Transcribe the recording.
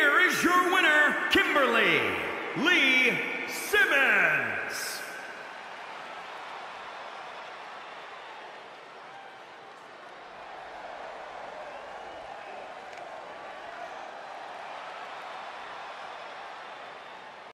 here is your winner, Kimberly Lee Simmons.